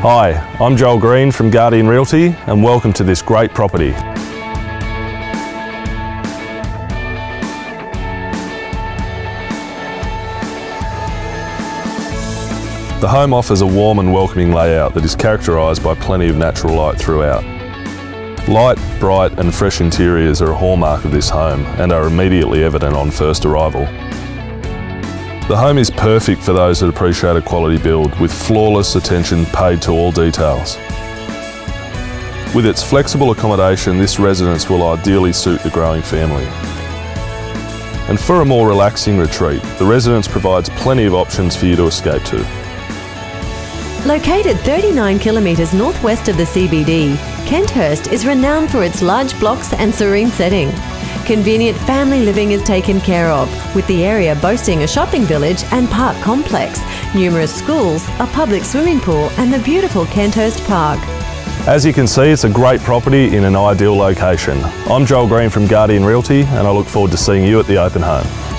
Hi, I'm Joel Green from Guardian Realty and welcome to this great property. The home offers a warm and welcoming layout that is characterised by plenty of natural light throughout. Light, bright and fresh interiors are a hallmark of this home and are immediately evident on first arrival. The home is perfect for those that appreciate a quality build with flawless attention paid to all details. With its flexible accommodation, this residence will ideally suit the growing family. And for a more relaxing retreat, the residence provides plenty of options for you to escape to. Located 39 kilometres northwest of the CBD, Kenthurst is renowned for its large blocks and serene setting. Convenient family living is taken care of, with the area boasting a shopping village and park complex, numerous schools, a public swimming pool, and the beautiful Kenthurst Park. As you can see, it's a great property in an ideal location. I'm Joel Green from Guardian Realty and I look forward to seeing you at the open home.